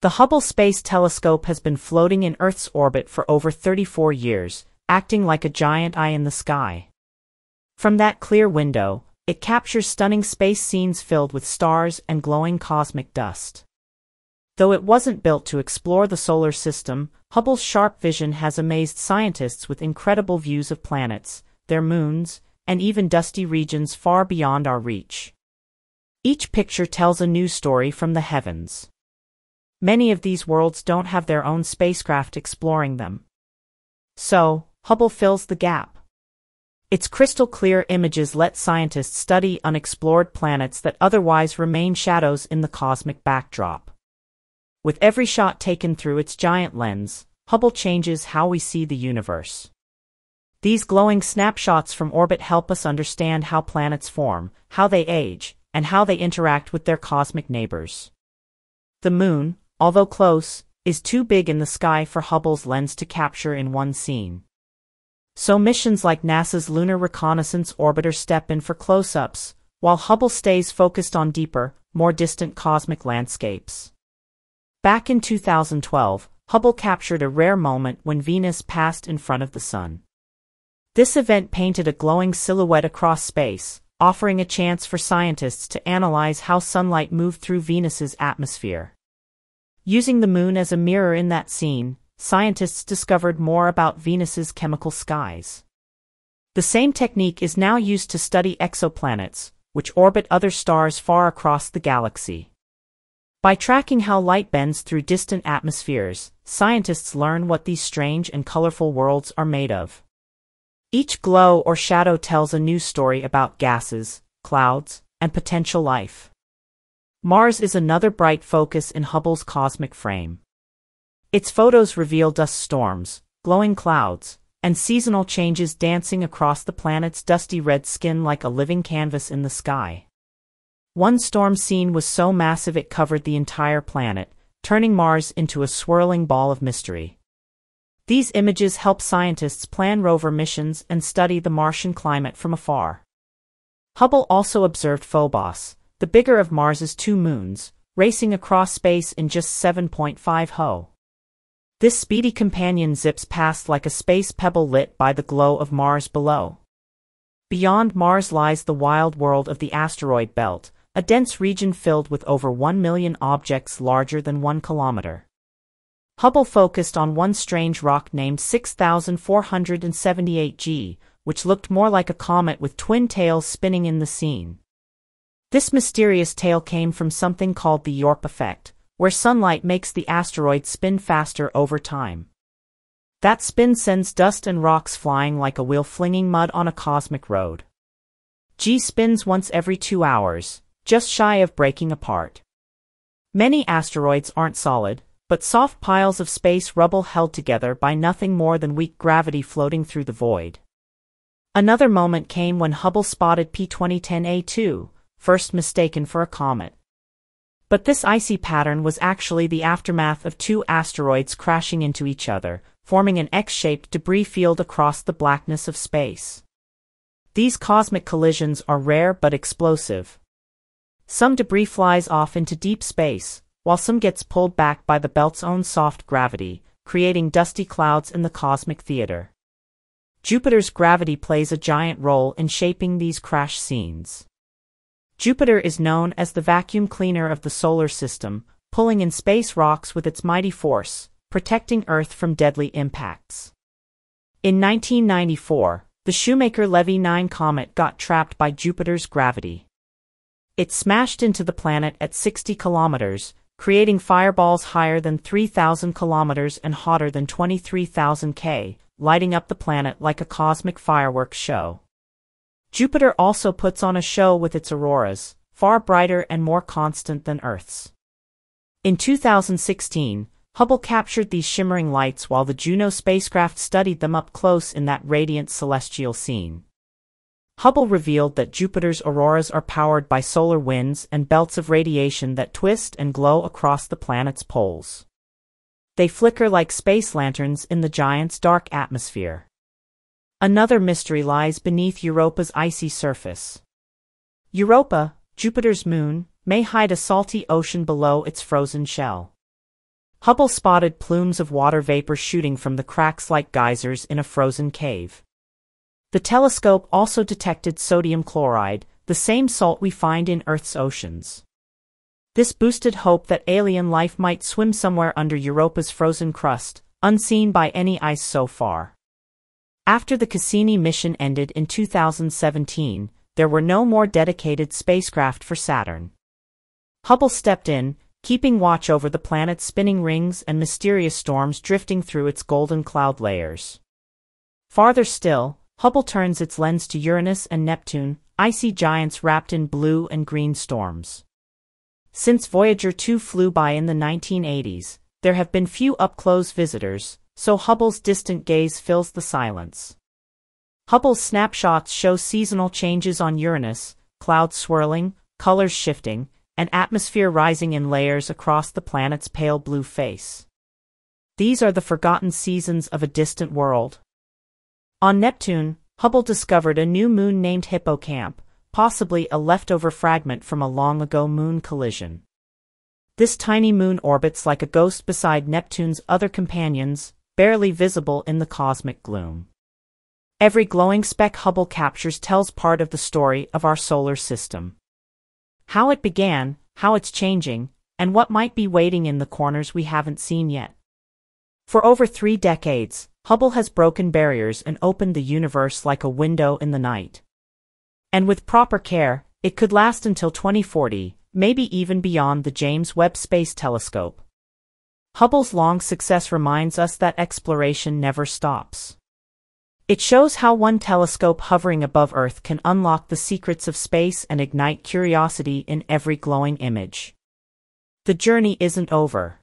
The Hubble Space Telescope has been floating in Earth's orbit for over 34 years, acting like a giant eye in the sky. From that clear window, it captures stunning space scenes filled with stars and glowing cosmic dust. Though it wasn't built to explore the solar system, Hubble's sharp vision has amazed scientists with incredible views of planets, their moons, and even dusty regions far beyond our reach. Each picture tells a new story from the heavens. Many of these worlds don't have their own spacecraft exploring them. So, Hubble fills the gap. Its crystal clear images let scientists study unexplored planets that otherwise remain shadows in the cosmic backdrop. With every shot taken through its giant lens, Hubble changes how we see the universe. These glowing snapshots from orbit help us understand how planets form, how they age, and how they interact with their cosmic neighbors. The Moon, although close, is too big in the sky for Hubble's lens to capture in one scene. So missions like NASA's Lunar Reconnaissance Orbiter step in for close-ups, while Hubble stays focused on deeper, more distant cosmic landscapes. Back in 2012, Hubble captured a rare moment when Venus passed in front of the Sun. This event painted a glowing silhouette across space, offering a chance for scientists to analyze how sunlight moved through Venus's atmosphere. Using the Moon as a mirror in that scene, scientists discovered more about Venus's chemical skies. The same technique is now used to study exoplanets, which orbit other stars far across the galaxy. By tracking how light bends through distant atmospheres, scientists learn what these strange and colorful worlds are made of. Each glow or shadow tells a new story about gases, clouds, and potential life. Mars is another bright focus in Hubble's cosmic frame. Its photos reveal dust storms, glowing clouds, and seasonal changes dancing across the planet's dusty red skin like a living canvas in the sky. One storm scene was so massive it covered the entire planet, turning Mars into a swirling ball of mystery. These images help scientists plan rover missions and study the Martian climate from afar. Hubble also observed Phobos, the bigger of Mars's two moons, racing across space in just 7.5 ho. This speedy companion zips past like a space pebble lit by the glow of Mars below. Beyond Mars lies the wild world of the asteroid belt, a dense region filled with over 1 million objects larger than 1 kilometer. Hubble focused on one strange rock named 6478G, which looked more like a comet with twin tails spinning in the scene. This mysterious tail came from something called the YORP effect, where sunlight makes the asteroid spin faster over time. That spin sends dust and rocks flying like a wheel flinging mud on a cosmic road. G spins once every two hours, just shy of breaking apart. Many asteroids aren't solid, but soft piles of space rubble held together by nothing more than weak gravity floating through the void. Another moment came when Hubble spotted P2010A2, first mistaken for a comet. But this icy pattern was actually the aftermath of two asteroids crashing into each other, forming an X-shaped debris field across the blackness of space. These cosmic collisions are rare but explosive. Some debris flies off into deep space, while some gets pulled back by the belt's own soft gravity, creating dusty clouds in the cosmic theater. Jupiter's gravity plays a giant role in shaping these crash scenes. Jupiter is known as the vacuum cleaner of the solar system, pulling in space rocks with its mighty force, protecting Earth from deadly impacts. In 1994, the Shoemaker-Levy 9 comet got trapped by Jupiter's gravity. It smashed into the planet at 60 kilometers, creating fireballs higher than 3,000 kilometers and hotter than 23,000 K, lighting up the planet like a cosmic fireworks show. Jupiter also puts on a show with its auroras, far brighter and more constant than Earth's. In 2016, Hubble captured these shimmering lights while the Juno spacecraft studied them up close in that radiant celestial scene. Hubble revealed that Jupiter's auroras are powered by solar winds and belts of radiation that twist and glow across the planet's poles. They flicker like space lanterns in the giant's dark atmosphere. Another mystery lies beneath Europa's icy surface. Europa, Jupiter's moon, may hide a salty ocean below its frozen shell. Hubble spotted plumes of water vapor shooting from the cracks like geysers in a frozen cave. The telescope also detected sodium chloride, the same salt we find in Earth's oceans. This boosted hope that alien life might swim somewhere under Europa's frozen crust, unseen by any ice so far. After the Cassini mission ended in 2017, there were no more dedicated spacecraft for Saturn. Hubble stepped in, keeping watch over the planet's spinning rings and mysterious storms drifting through its golden cloud layers. Farther still, Hubble turns its lens to Uranus and Neptune, icy giants wrapped in blue and green storms. Since Voyager 2 flew by in the 1980s, there have been few up-close visitors, so Hubble's distant gaze fills the silence. Hubble's snapshots show seasonal changes on Uranus, clouds swirling, colors shifting, and atmosphere rising in layers across the planet's pale blue face. These are the forgotten seasons of a distant world. On Neptune, Hubble discovered a new moon named Hippocamp, possibly a leftover fragment from a long-ago moon collision. This tiny moon orbits like a ghost beside Neptune's other companions, barely visible in the cosmic gloom. Every glowing speck Hubble captures tells part of the story of our solar system. How it began, how it's changing, and what might be waiting in the corners we haven't seen yet. For over three decades, Hubble has broken barriers and opened the universe like a window in the night. And with proper care, it could last until 2040, maybe even beyond the James Webb Space Telescope. Hubble's long success reminds us that exploration never stops. It shows how one telescope hovering above Earth can unlock the secrets of space and ignite curiosity in every glowing image. The journey isn't over.